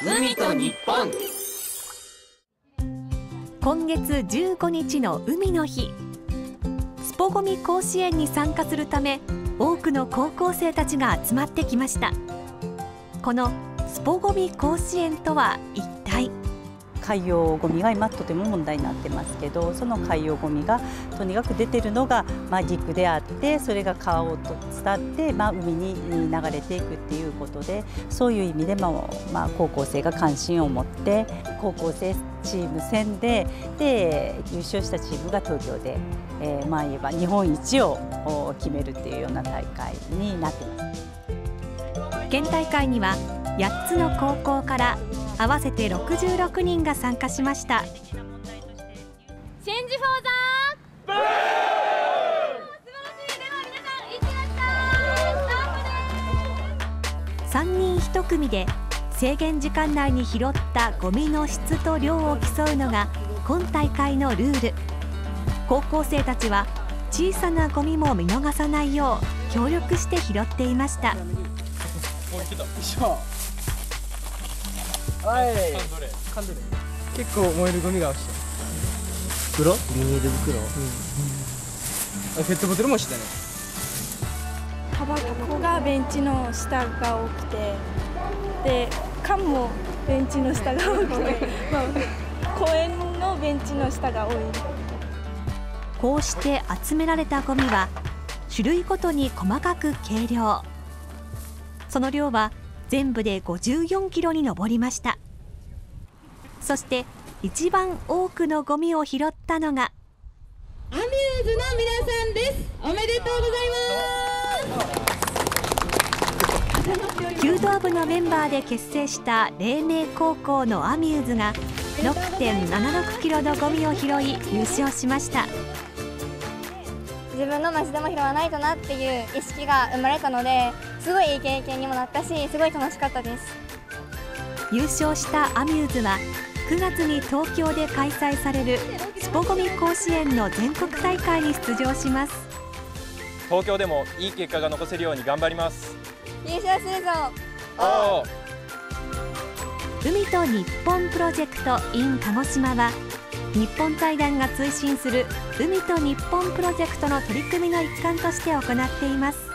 海と日本。今月15日の海の日。スポゴミ甲子園に参加するため多くの高校生たちが集まってきました。このスポゴミ甲子園とは一海洋ゴミが今とても問題になってますけどその海洋ゴミがとにかく出てるのが、まあ、陸であってそれが川を伝って、まあ、海に流れていくっていうことでそういう意味でも、まあ、高校生が関心を持って高校生チーム戦でで優勝したチームが東京で、えー、まあ言えば日本一を決めるっていうような大会になってます。県大会には8つの高校から合わせて66人が参加しました。チェンジフォーザ3人1組で制限時間内に拾ったゴミの質と量を競うのが今大会のルール。高校生たちは小さなゴミも見逃さないよう協力して拾っていましたはい結構燃えるゴミが落ちた袋ビニール袋、うん、ペットボトルもしたねタバコがベンチの下が多くてで缶もベンチの下が多くて、まあ、公園のベンチの下が多いこうして集められたゴミは種類ごとに細かく計量その量は全部で54キロに上りましたそして一番多くのゴミを拾ったのがアミューズの皆さんです。おめでとうございます。弓道部のメンバーで結成した黎明高校のアミューズが6.76キロのゴミを拾い優勝しました。自分の町でも拾わないとなっていう意識が生まれたのですごいいい経験にもなったしすごい楽しかったです。優勝したアミューズは9月に東京で開催されるスポゴミ甲子園の全国大会に出場します。東京でもいい結果が残せるように頑張ります。優勝するぞ。海と日本プロジェクト in 鹿児島は日本財団が推進する海と日本プロジェクトの取り組みの一環として行っています